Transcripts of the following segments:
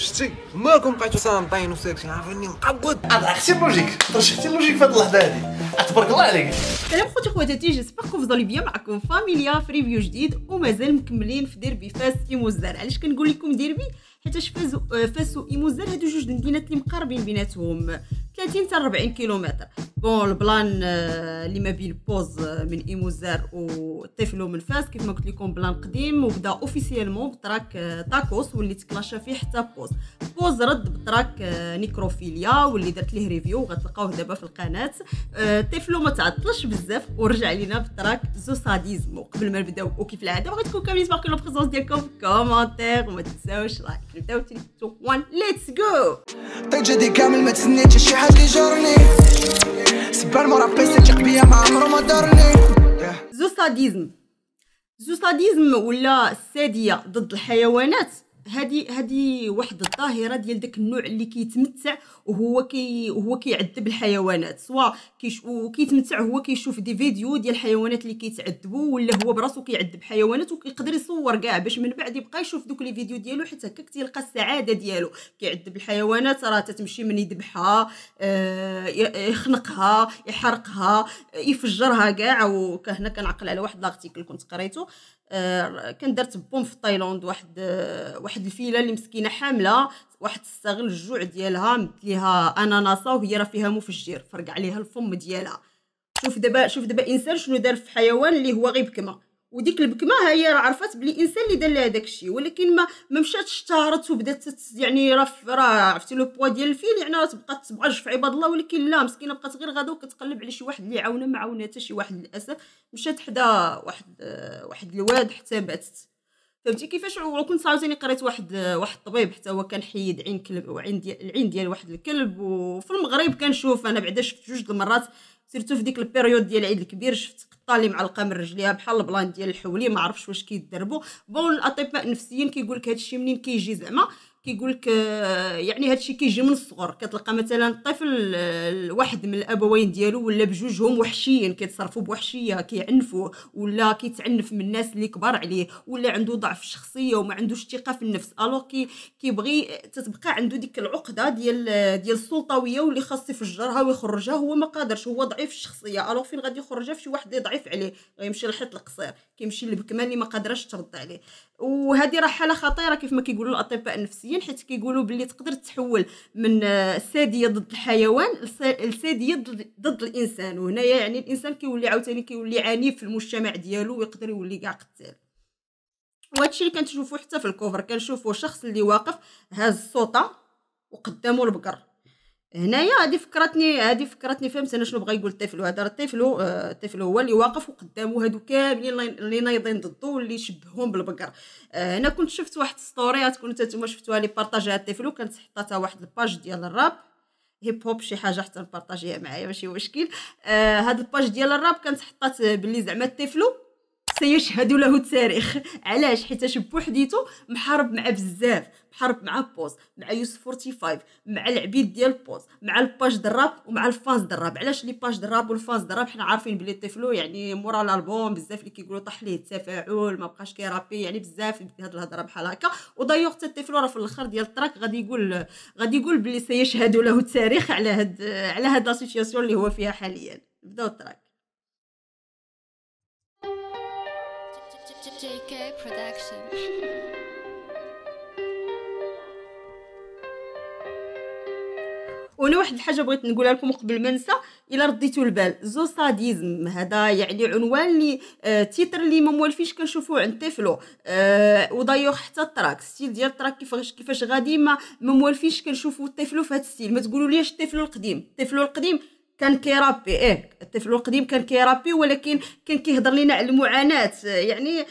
شتي مالكم بقيتو صامتين وساكتين عارفيني مقبض هذا أختي اللوجيك شفتي اللوجيك في هاد اللحظة هادي. تبارك الله عليك. سلام خوتي خواتاتي جيسبر كو فضلوا بيان معكم فاميليا في ريفيو جديد ومازال مكملين في ديربي فاس ايموزار علاش كنقول لكم ديربي؟ حيتاش فاز فاس وايموزار هادو جوج المدينات اللي مقاربين بيناتهم. 30 حتى 40 كيلومتر. بون البلان آه، اللي ما بين بوز آه، من ايموزار وطفلو من فاس كيف ما قلت لكم بلان قديم وبدا اوفيسيالمون بتراك آه، تاكوس واللي تكلاشا فيه حتى بوز. بوز رد ب track نيكروفيليا واللي درت ليه review غتلقاوه دابا في القناة. Tflow ما تعطلش بزاف ورجع لينا ب track زو ساديزمو. قبل ما نبداو وكيف العادة بغيتكم كاملين تباركوا la présence ديالكم في commentaire وما تنساوش like نبداو 3 2 1 let's go! طيب جدي كامل ما تسنيتش شي حد اللي جرني سبال مورا بيسي تيق بيا ما عمرو ما دارني. zoosadism. zoosadism ولا السادية ضد الحيوانات؟ هذه هذه واحد الظاهره ديال داك النوع اللي كيتمتع وهو كي وهو كيعذب الحيوانات سواء كيش وكيتمتع هو كيشوف des vidéos ديال الحيوانات اللي كيتعذبوا ولا هو براسو كيعذب حيوانات وكيقدر يصور كاع باش من بعد يبقى يشوف دوك les vidéos ديالو حيت هكاك تيلقى السعادة ديالو. كيعذب الحيوانات راه تتمشي من يذبحها آه يخنقها يحرقها يفجرها كاع. وهنا كنعقل على واحد l'article كنت قريته. كان درت بوم في تايلاند واحد آه واحد الفيلة اللي مسكينة حاملة واحد تستغل الجوع ديالها مد ليها أناناسة وهي راه فيها مفجر فرق عليها الفم ديالها. شوف دابا شوف دابا إنسان شنو دار في حيوان اللي هو غير وديك البكمه هي راه عرفت بلي إنسان اللي دار لها داك الشيء ولكن ما ما مشاتش اشتهرت وبدات يعني راه راه عرفتي لو بوا ديال الفيل يعني راه تبقى تبغى في عباد الله ولكن لا مسكينة بقات غير غادا وكتقلب على شي واحد اللي عاونه ما عاونها حتى شي واحد للأسف. مشات حدا واحد واحد الواد حتى باتت فهمتي؟ كيفاش وكنت عاوتاني قريت واحد واحد الطبيب حتى هو كان حيد عين كلب وعين ديال العين ديال واحد الكلب وفي المغرب كنشوف أنا بعدا شفت جوج المرات surtout في ديك ال période ديال العيد الكبير شفت قطه اللي معلقه من رجليها بحال ال plan ديال الحولي ما عرفتش واش كيدربوا bon الأطباء النفسيين كيقول لك هادشي منين كيجي زعما. كيقول لك آه، يعني هادشي كيجي من الصغر. كتلقى مثلا الطفل آه، واحد من الأبوين ديالو ولا بجوجهم وحشيين كيتصرفوا بوحشية كيعنفوا ولا كيتعنف من الناس اللي كبار عليه ولا عنده ضعف الشخصيه وما عندوش ثقة في النفس. ألو كي كيبغي تتبقى عنده ديك العقدة ديال ديال السلطوية واللي خاص يفجرها ويخرجها هو ما قادرش هو ضعيف الشخصية. ألو فين غادي يخرجها؟ في شي واحد اللي ضعيف عليه غيمشي للحيط القصير كيمشي للبكمان اللي ما قادراش ترد عليه. وهذه راه حاله خطيرة كيف ما كيقولوا الأطباء النفسيين حيت كيقولوا باللي تقدر تحول من الساديه ضد الحيوان الساديه ضد الإنسان. وهنايا يعني الإنسان كيولي عاوتاني كيولي عنيف في المجتمع ديالو ويقدر يولي كاع قتال. وهادشي اللي كنشوفو حتى في ال cover كنشوفو شخص اللي واقف هاز السوطه وقدامه البقر. هنايا هذه فكرتني هذه فكرتني فهمت أنا شنو بغا يقول Tflow هذا؟ Tflow آه، Tflow هو اللي واقف وقدامه هادو كاملين اللي نايضين ضده واللي يشبههم بالبقر. آه، هنا كنت شفت واحد story تكونوا نتوما شفتوها لي بارطاجيها Tflow وكانت حطاتها واحد ال page ديال الراب. hip hop شي حاجة حتى نبارطاجيها معايا ماشي مشكل. آه هاد ال page ديال الراب كانت حطات باللي زعما Tflow سيشهد له التاريخ. علاش؟ حيت بوحديتو محارب مع بزاف. محارب مع بوز مع يوسف 45 مع العبيد ديال بوز مع ال page دراب ومع ال fans دراب علاش les pages دراب وال fans دراب حنا عارفين بلي Tflow يعني مورا الألبوم بزاف اللي كيقولوا طاح ليه التفاعل ما بقاش كيرابي يعني بزاف هاد الهضرة بحال هكا. ودايوغ حتى Tflow راه في الأخر ديال ال track غادي يقول غادي يقول بلي سيشهد له التاريخ على هاد على هاد لا اللي هو فيها حاليا. بداو ال track. JK Production. وأنا واحد الحاجة بغيت نقولها لكم قبل ما ننسى إلا رديتوا البال. zoosadism هذا يعني عنوان اللي آه titre اللي ما موالفينش كنشوفوه عند Tflow. آه ودايوغ حتى ال track style ديال ال track كيفاش كيفاش غادي ما موالفينش كنشوفوا Tflow في هذا ال style. ما تقولوا ليش القديم. Tflow القديم كان كيرابي إيه Tflow القديم كان كيرابي ولكن كان كيهضر لنا على المعاناة. يعني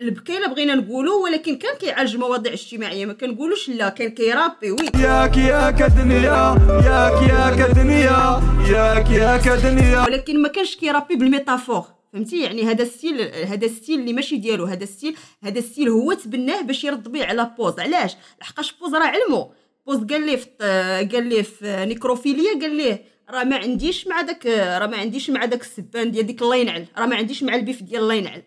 البكيله بغينا نقولوا ولكن كان كيعالج مواضيع اجتماعيه ما كنقولوش لا كان كيرابي oui. ياك ياك دنيا ياك ياك دنيا ياك ياك دنيا ولكن ما كانش كيرابي بال métaphore فهمتي؟ يعني هذا الستيل هذا الستيل اللي ماشي ديالو هذا الستيل هذا الستيل هو تبناه باش يرد به على بوز. علاش؟ لحقاش بوز راه علمو. بوز قال ليه قال ليه في نيكروفيليا؟ قال ليه راه ما عنديش مع داك راه ما عنديش مع داك السبان ديال ديك الله ينعل راه ما عنديش مع البيف ديال الله ينعل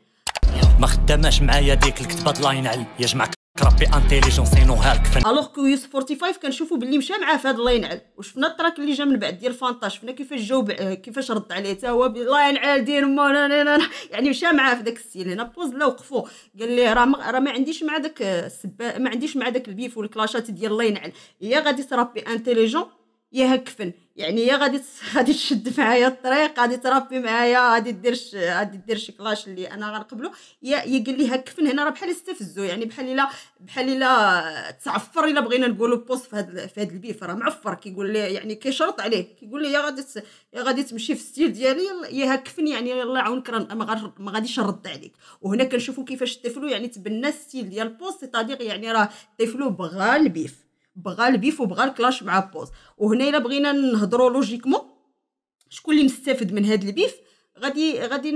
ما خداماش معايا ديك الكتبة الله ينعل يا جماعة ربي انتيليجون سينو هالك الوغ كو يوسف 45 كنشوفوا باللي مشى معاه في هذا الله ينعل وشفنا التراك اللي جا من بعد ديال فانتا شفنا كيفاش جاوب كيفاش رد عليه. حتى هو الله ينعل دير. يعني مشى معاه في داك الستيل هنا بوز لا وقفوا قال ليه راه ما راه ما عنديش مع داك السبا ما عنديش مع داك البيف والكلاشات ديال الله ينعل يا غادي تربي انتيليجون يا هكفن يعني يا غادي غادي تشد معايا الطريق غادي تربي معايا غادي دير غادي دير شي كلاش اللي أنا غنقبلو. يا قال لي هكفن هنا راه بحال استفزو يعني بحال الا بحال إلا تعفر إلا بغينا نقولوا بوست في هذا في هذا البيف راه معفر. كيقول لي يعني كيشرط عليه. كيقول لي يا غادي يا غادي تمشي في ال style ديالي يا هكفن يعني الله يعاونك راه ما غادي ما غاديش نرد عليك. وهنا كنشوفوا كيفاش الطفلو يعني تبنى ال style ديال بوز c'est-à-dire يعني راه الطفلو بغى ال beef. بغى ال beef وبغى ال clash مع بوز وهنا إلا بغينا نهضروا logiquement شكون اللي مستافد من هذا ال beef غادي غادي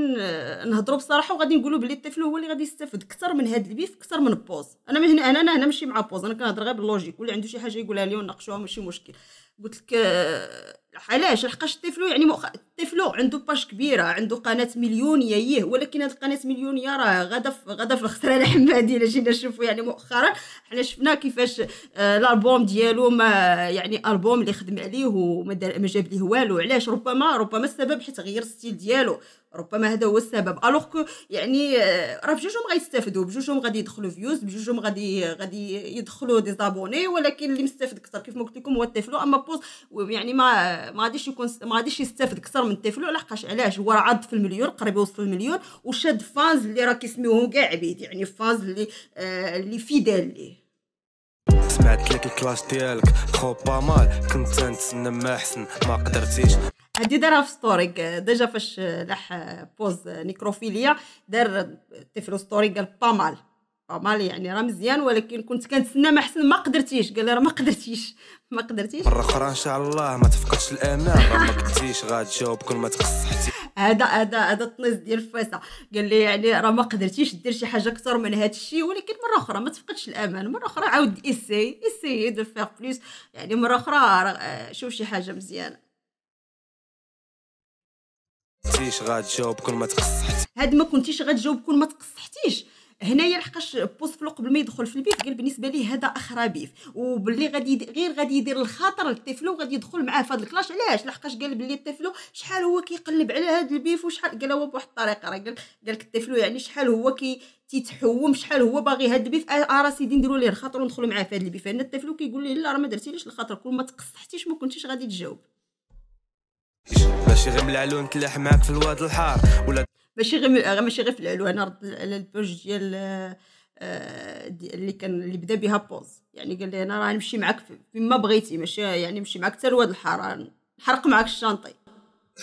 نهضروا بصراحة وغادي نقولوا بلي الطفل هو اللي غادي يستافد أكثر من هذا ال beef أكثر من بوز أنا من هنا أنا أنا ماشي مع بوز أنا كنهضر غير بال logique واللي عنده شي حاجة يقولها لي ونناقشوها ماشي مشكل. قلت لك آه، علاش؟ لحقاش الطفل يعني مؤخ... الطفل عنده page كبيرة عنده قناة مليونيه يه ولكن هذه القناة مليونيه راه غادا في غادا في الخسران الحمادي إلا جينا نشوفوا يعني مؤخرا. حنا شفنا كيفاش آه، الألبوم ديالو ما يعني ألبوم اللي خدم عليه وما ما جاب ليه والو. علاش؟ ربما ربما السبب حيت غير ال style ديالو. ربما هذا هو السبب. alors que يعني آه، راه بجوجهم غيستافدوا. بجوجهم غادي يدخلوا فيوز بجوجهم غادي غادي يدخلوا des abonnés ولكن اللي مستافد أكثر كيف ما قلت لكم هو الطفل أما بوز يعني ما ما غاديش يكون ما غاديش يستافد أكثر من الطفل لحقاش علاش؟ هو راه عاد في المليون قريب يوصل المليون وشاد fans اللي راه كيسميوهم كاع عبيد. يعني fans اللي آه اللي fidèles ليه. سمعت لك ال clash ديالك خو pas mal كنت نتسنى ما أحسن ما قدرتيش. هادي دارها في story déjà فاش آه، بوز نيكروفيليا دار الطفل story قال pas mal pas mal يعني راه مزيان ولكن كنت كنتسنى ما احسن ما قدرتيش. قال لي راه ما قدرتيش. ما قدرتيش. مرة أخرى إن شاء الله ما تفقدش الأمان. راه ما كنتيش غتجاوب كل ما تقصحتي هذا هذا هذا الطنيز ديال فاسا قال لي يعني راه ما قدرتيش دير شي حاجة أكثر من هذا الشيء ولكن مرة أخرى ما تفقدش الأمان. مرة أخرى عاود اسي اسي دو فير بلوس يعني مرة أخرى شوف شي حاجة مزيانة. كنتيش غتجاوب كل ما تقصحتي هاد ما كنتيش غتجاوب كون ما تقصحتيش. هنايا لحقاش بوست فلو قبل ما يدخل في البيت قال بالنسبة ليه هذا أخرى بيف وباللي غادي غير غادي يدير الخاطر للطفل وغادي يدخل معاه في هذا الكلاش. علاش؟ لحقاش قال باللي الطفل شحال هو كيقلب على هذا البيف وشحال؟ قال هو بواحد الطريقة راه قال قال لك يعني شحال هو كي تيتحوم شحال هو باغي هذا البيف؟ آه آه راه سيدي نديروا ليه الخاطر وندخلوا معاه في هذا البيف. هنا الطفل كيقول ليه لا راه ما درتيليش الخاطر كل ما تقصحتيش ما كنتيش غادي تجاوب. ماشي غير ملعلون تلاح معاك في الواد الحار. ولا ماشي غير غير- ماشي غير في العلو أنا رد على البوج ديال آه، آه، دي- اللي كان اللي بدا بها بوز. يعني قال لي أنا راه نمشي معاك في- فيما بغيتي ماشي يعني نمشي معاك حتى لواد الحاره نحرق معاك الشانطي.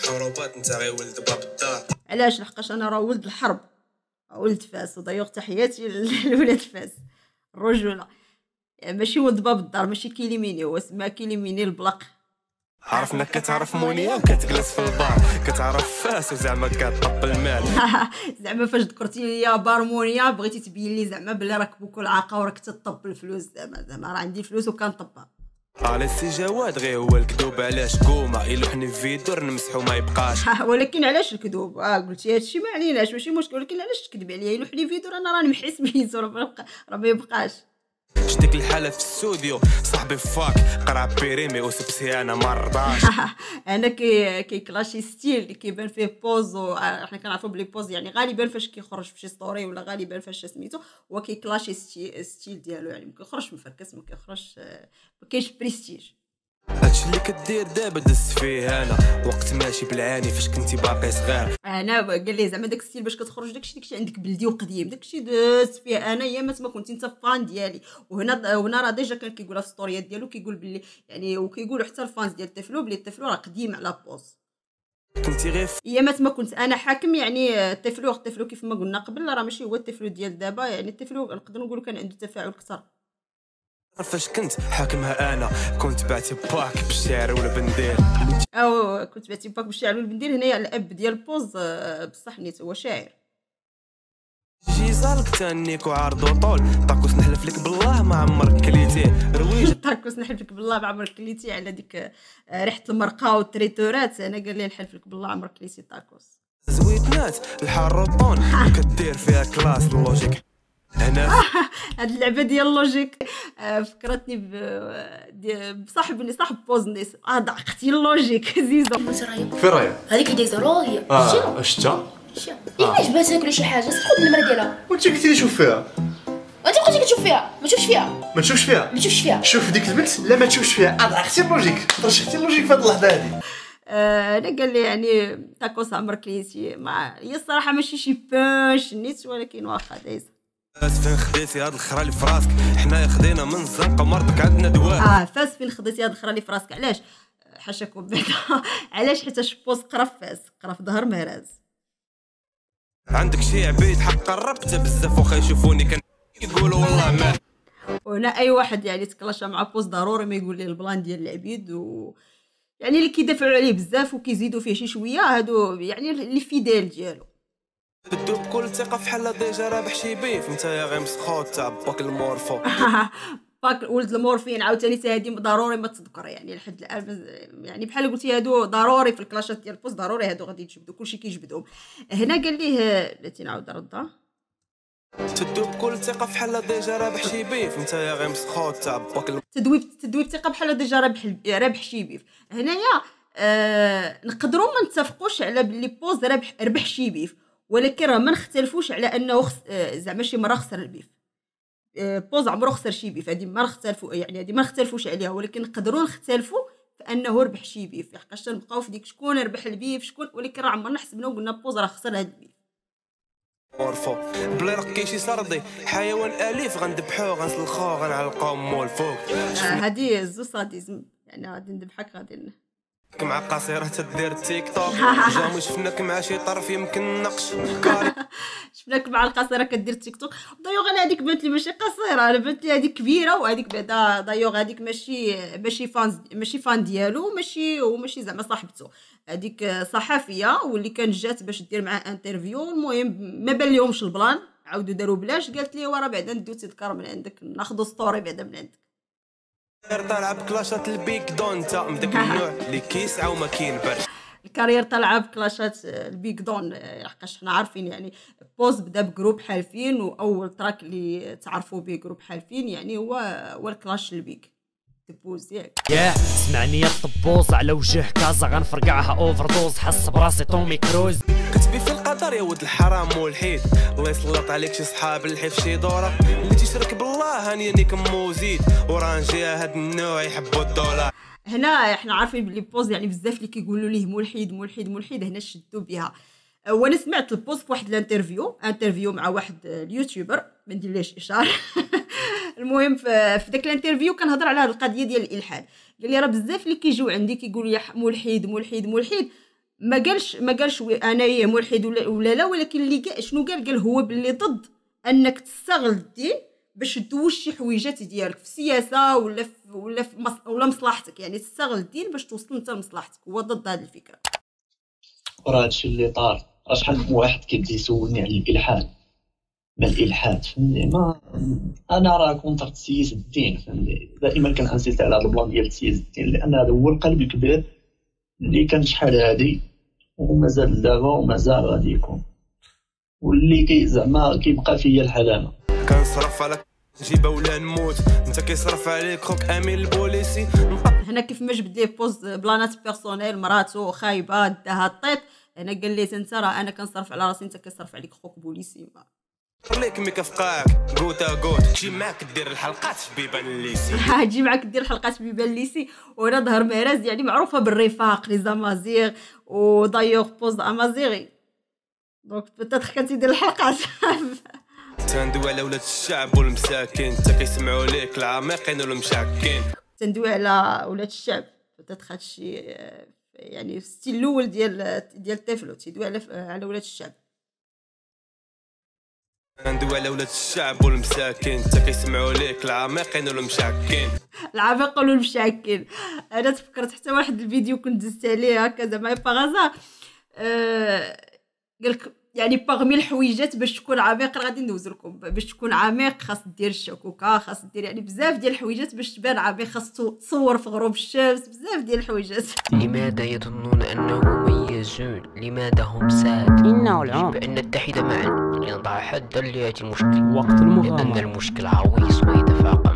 حروبات انت غير ولد باب الدار. علاش؟ لحقاش أنا راه ولد الحرب. ولد فاس ودايوغ تحياتي لولاد فاس. الرجولة. يعني ماشي ولد باب الدار ماشي كيليميني هو سما كيليميني البلاق عرفنا كتعرف مونيا؟ كتجلس في البار. كتعرف فاس وزعما كتطب المال. زعما فاش ذكرتي لي بارمونيا بغيتي تبين لي زعما بلي راك بوكو العاقه وراك تطب الفلوس. زعما زعما راه عندي الفلوس وكنطبها على سي جواد غير هو الكذوب علاش كوما يلوحني في فيدور نمسحو ما يبقاش. ولكن علاش الكذوب؟ آه قلتي هادشي ما عليناش ماشي مشكل ولكن علاش تكذبي عليا؟ يلوح لي فيديو أنا راني ما يبقى- راه ما يبقاش. شديك الحالة في الاستوديو صاحبي فاك قرا بيريمي وسبسي أنا ما رضاش أنا كي كيكلاشي style اللي كيبان فيه بوز و حنا كنعرفوا بلي بوز يعني غالبا فاش كيخرج في شي story ولا غالبا فاش سميتو هو كيكلاشي sty- style ديالو يعني ما كيخرجش مفركس ما كيخرجش آه، ما كاينش بريستيج هادشي اللي كدير دابا دزت فيه أنا. وقت ماشي بالعاني فاش كنتي باقي صغير؟ أنا قال لي زعما داك ال style باش كتخرج داكشي داكشي عندك بلدي وقديم داكشي دازت فيه أنا يامات ما كنت أنت fan ديالي. وهنا وهنا راه déjà كان كيقولها في ستوريات ديالو كيقول بلي يعني وكيقولوا حتى الفانز ديال الطفلو بلي الطفلو راه قديم على بوز. كنتي غير ايامات ما كنت أنا حاكم يعني الطفلو الطفلو كيف ما قلنا قبل راه ماشي هو الطفلو ديال دابا يعني الطفلو نقدروا نقولوا كان عنده تفاعل أكثر. فاش كنت؟ حاكمها أنا. كنت بعتي باك بالشعر ولا بندير. أو كنت بعتي باك بالشعر والبندير هنايا الأب ديال بوز آه، بصح نيت هو شاعر. جي زالك تانيك وعرضو طول. طاكوس نحلف لك بالله ما عمرك كليتيه رويج. تاكوس نحلف لك بالله ما عمرك كليتي على ديك آه، ريحة المرقة والتريتورات. أنا قال لي نحلف لك بالله عمرك كليتي تاكوس زويتنات الحار والطون كدير فيها كلاس اللوجيك. هنا. هاد اللعبة ديال اللوجيك. آه، فكرتني بصاحب اللي صاحب بوزنيس. هذا عقتي اللوجيك. زيزو. وانت فين راهي. هذيك اللي دايزة راهي آه شتا. شتي الا عجباتك ولا شي حاجة خذ النمرة ديالها. وانت قلتي لي شوف فيها. أنت قلتي كتشوف فيها. ما تشوفش فيها. ما تشوفش فيها. ما تشوفش فيها. شوف ديك البنت لا ما تشوفش فيها. عرفتي اللوجيك. شفتي اللوجيك في هاد اللحظة هادي. آه، أنا قال لي يعني تاكوس عمر كليتي مع هي الصراحة ماشي شي بانش نيت ولكن واخا دايزة. فين خديتي هاد الخرا اللي في راسك حنايا خدينا من الزنقه مرضك عندنا دواء. آه فاس فين خديتي هاد الخرا اللي في راسك علاش حاشاكم بعدا. علاش حيت شبوز قرا في فاس قرا في ظهر مهراز عندك شي عبيد حق قربت بزاف واخا يشوفوني كان يقولوا والله ما. وهنا أي واحد يعني تكلاشا مع بوز ضروري ما يقول لي البلان ديال العبيد و يعني اللي كيدافعوا عليه بزاف وكيزيدوا فيه شي شوية هادو يعني اللي فيديل ديالو. تدو بكل ثقة في حلا ديجا رابح شي بيف. انت يا غير تاع باك المورفو. باك ولد المورفين عاوتاني حتى هادي ضروري ما تذكر يعني لحد الآن. يعني بحال قلتي هادو ضروري في الكلاشات ديال بوز ضروري هادو غادي يتجبدوا كلشي كيجبدهم. هنا قال ليه التي نعاود نردها؟ تدو بكل ثقة فحال déjà رابح شي beef. انت يا غير مسخوت تاع باك تدويب تدويب ثقة بحال déjà رابح رابح شي beef. هنايا آه نقدروا ما نتفقوش على بلي بوز رابح ربح شي beef. ولكن راه ما نختلفوش على انه خس... آه زعما شي مرة خسر ال beef. آه بوز عمره خسر شي beef. هذه ما نختلفوا يعني هذه ما نختلفوش عليها ولكن نقدروا نختلفوا في انه ربح شي beef. حقاش تنبقاو في ديك شكون ربح ال beef شكون ولكن راه عمرنا حسبنا وقلنا بوز راه خسر هذا ال beef. مورفو. بلا شي سردي. حيوان أليف غندبحوه غنسلخوه غنعلقوه مول فوق. آه هذه zoosadisme يعني غادي نذبحك غادي مع قاصرة تدير تيك توك. jamais شفناك مع شي طرف يمكن نقش شفناك مع القاصرة كدير تيك توك. دايوغ أنا هذيك بانت لي ماشي قاصرة أنا بانت لي هذيك كبيرة وهذيك بعدا دايوغ هذيك ماشي ماشي fan ماشي fan ديالو ماشي وماشي زعما صاحبته هذيك صحفية واللي كانت جات باش دير معاه interview المهم ما بان لهمش ال plan عاودوا داروا بلاش قالت لي ورا بعدا نديو تذكار من عندك ناخذ story بعدا من عندك. طالع بكلاشات البيك دون انت من داك النوع اللي كيسعى وما كاين برد الكارير طالعة بكلاشات البيك دون آه، حقاش حنا عارفين يعني بوز بدا بجروب حالفين وأول تراك اللي تعرفوا به جروب حالفين يعني هو هو الكلاش البيك. ياك. ياه سمعني يا الطبوز على وجه كازا غنفرقعها اوفر دوز حس براسي تومي كروز. القدر يا ولد الحرام والحيد. الله يسلط عليك شي صحاب الحيف شي دورة. اللي تشرك بالله هانيا كموزيد ورانجيا هاد النوع يحبوا الدولار. هنا إحنا عارفين بلي بوز يعني بزاف اللي كيقولوا ليه ملحد ملحد ملحد هنا شدوا بها. أه، وأنا سمعت بوز في واحد ال interview interview مع واحد ال youtuber. ما نديرليش إشهار. المهم في داك الانترفيو كنهضر على هذه القضية ديال الإلحاد. قال لي راه بزاف اللي كيجيو عندي كيقولوا يا ملحد ملحد ملحد ما قالش ما قالش انايا ملحد ولا, لا ولكن اللي قال شنو قال؟ قال هو باللي ضد أنك تستغل الدين باش تدوز شي حويجات ديالك في السياسة ولا في ولا في مص... ولا مصلحتك. يعني تستغل الدين باش توصل انت لمصلحتك. هو ضد هذه الفكرة. وراه هادشي اللي طار. راه شحال من واحد كيبدأ يسولني على الإلحاد. ما الإلحاد؟ فهمتي ما أنا راه contre تسييس الدين فهمتي دائما كن insiste على هذا ال plan ديال تسييس الدين لأن هذا هو القلب الكبير اللي كان شحال هادي. ومازال دابا ومازال غادي يكون. واللي كي زعما كيبقى فيا الحلامة. كنصرف على جيبة ولا نموت. انت كيصرف عليك خوك امين البوليسي. هنا كيف ما جبد ليه بوز بلانات بيرسونيل مراتو خايبة داها الطيط. هنا قال لي انت راه أنا كنصرف على راسي انت كيصرف عليك خوك بوليسي. ما لك مي كفقاك قوتا قوت تجي معاك دير الحلقات في بيبان الليسي. تجي معاك دير حلقات بيبان ليسي وهنا ظهر مهراز يعني معروفة بالرفاق لي زامازيغ ودايوغ بوز أمازيغي. donc peut-être كان تيدير الحلقات. تندوي على ولاد الشعب والمساكين. انت كيسمعوا ليك العميقين والمشاكين. تندوي على ولاد الشعب. peut-être هادشي يعني ال style الأول ديال ديال الطفل تيدوي على على ولاد الشعب. تندوي على ولاد الشعب والمساكين انت كيسمعوا ليك العميقين والمشاكين. العباقة ولا المشاكل أنا تفكرت حتى واحد الفيديو كنت دزت عليه هكا زعما باغازا آه قالك يعني باغمي الحويجات باش تكون عميق راه غادي ندوز لكم. باش تكون عميق خاص دير الشكوكة خاص دير يعني بزاف ديال الحويجات باش تبان عميق خاص تصور في غروب الشمس بزاف ديال الحويجات. لماذا يظنون أنه حزون لماذا هم سعد إنه العمر بأن نتحد معا لنضع حدا لهذه المشكلة وقت لأن المغامرة المشكل عويص ويتفاقم.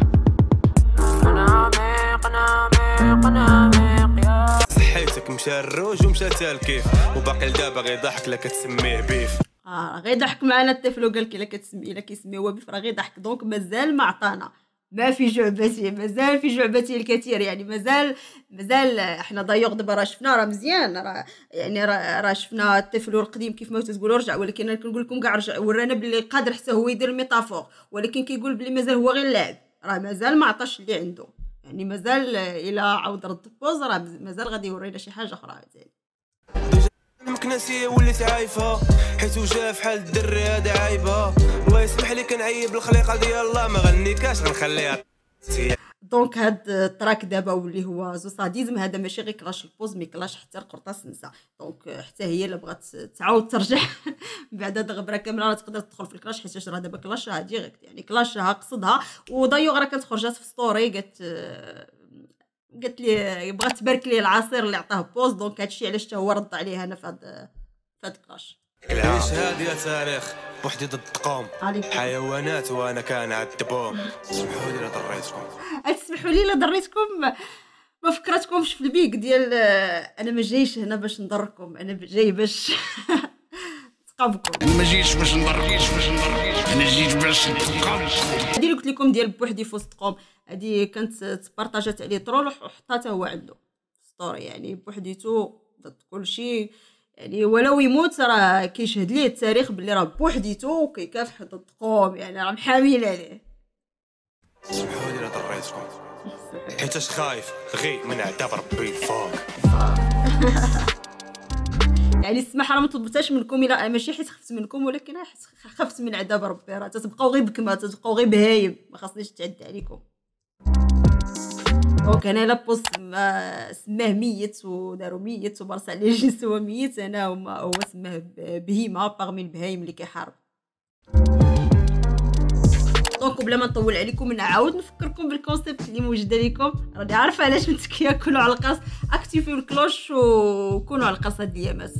صحيتك مشى الروج ومشى الكيف وباقي لدابا غيضحك لك تسميه beef. آه غير ضحك معنا الطفل وقال لك الا كتسمي الا كيسمي هو beef راه غير ضحك. donc مازال ما عطانا. ما في جعبتي مازال في جعبتي الكثير. يعني مازال مازال إحنا دايوغ دابا راه شفنا راه مزيان. راه يعني راه شفنا الطفل القديم كيف ما تقولوا رجع ولكن أنا كنقول لكم كاع رجع ورانا بلي قادر حتى هو يدير les métaphores ولكن كيقول بلي مازال هو غير لاعب. راه مازال ما عطاش اللي عنده. يعني مازال الا عاود رد بوز راه مازال غادي يورينا شي حاجة أخرى. المكنسية وليت عايفة حيت جا فحال الدري هذا عايبة. الله يسمح لي كنعيب الخليقة ديال الله ما غنيكاش غنخليها. donc هاد ال track دابا واللي هو zoosadisme هذا ماشي غير clash ل بوز mais clash حتى القرطاس نسا donc حتى هي اللي بغات تعاود ترجع. بعد هاد الغبرة كاملة راه تقدر تدخل في ال clash حيت راه دابا clash direct يعني clash راه قصدها ودايوغ راه كانت خرجات في ستوري قالت قالت لي بغات تبارك لي العصير اللي عطاه بوز دونك هادشي علاش حتى هو رد عليها أنا في هاد في هاد عيش يا تاريخ؟ بوحدي ضد قوم. حيوانات وأنا كان عالدبوم سمحوا لي لا ضريتكم. تسمحوا لي لا ضريتكم؟ ما فكرتكمش في البيك ديال أنا ما جايش هنا باش نضركم أنا جاي باش تقابكم ما جيتش باش نضربيش باش نضربيش أنا جيت باش نتقام. هذه اللي قلت لكم ديال بوحدي في وسط قوم. هذه كانت تبارطاجات عليه ترول وحطاتها هو عنده. ستوري يعني بوحديتو ضد كل شيء. يعني ولو يموت راه كيشهد ليه التاريخ باللي راه بوحديتو وكيكافح ضد قوم. يعني راه محامل عليه. سمحوا لي ضريتكم حيتاش خايف. غي من عذاب ربي فوق. يعني السماح راه ما طلبتهاش منكم الا ماشي حيت خفت منكم ولكن حيت خفت من عذاب ربي. راه تتبقاو غير بكما تتبقاو غير بهايم. ما خاصنيش تعدي عليكم. دونك أنا لا بوست ما سماه ميت ودارو ميت وبرس عليه جنس هو ميت أنا هو سماه بهيمة باغمي البهايم اللي كيحارب. دونك بلا ما نطول عليكم نعاود نفكركم بالكونسيبت اللي موجوده لكم راني عارفة علاش متكية كونوا على القاص اكتيفيو ال cloche وكونوا على القاص هاد الايامات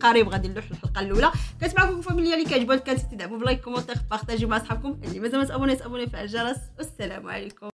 قريب غادي نلوح الحلقة الأولى. كانت معكم فاميليا اللي كيعجبها كانت تدعموا ب like commentaire بارطاجيو مع أصحابكم. اللي مازال ما تابونيش ابوني في الجرس. والسلام عليكم.